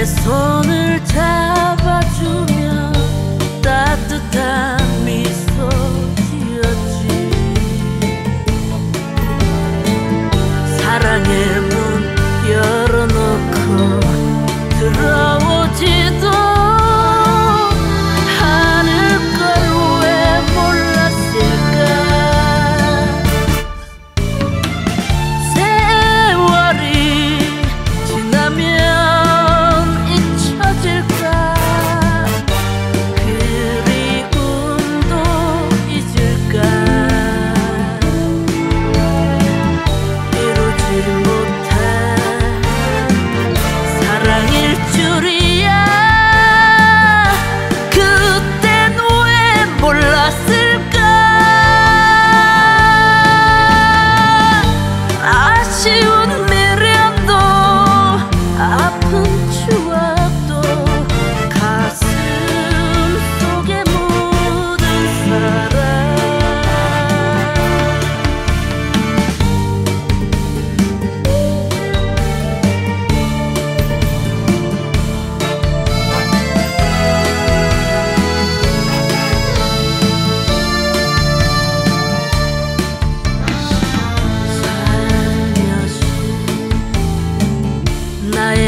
내 손을 잡아주면 따뜻한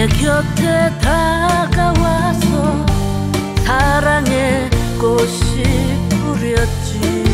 곁에 다가와서 사랑의 꽃이 뿌렸지.